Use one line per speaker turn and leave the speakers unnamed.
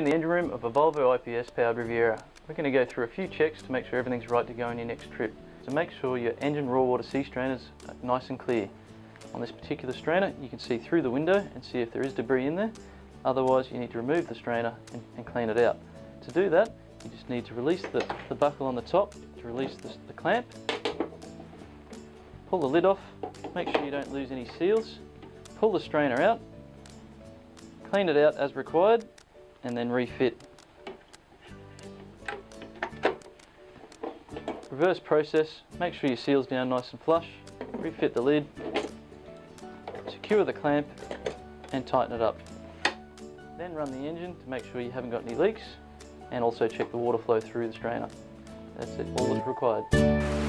in the engine room of a Volvo IPS powered Riviera. We're going to go through a few checks to make sure everything's right to go on your next trip. So make sure your engine raw water sea strainers are nice and clear. On this particular strainer you can see through the window and see if there is debris in there. Otherwise you need to remove the strainer and, and clean it out. To do that you just need to release the, the buckle on the top to release the, the clamp. Pull the lid off, make sure you don't lose any seals. Pull the strainer out, clean it out as required and then refit. Reverse process, make sure your seal's down nice and flush, refit the lid, secure the clamp and tighten it up. Then run the engine to make sure you haven't got any leaks and also check the water flow through the strainer. That's it, all that's required.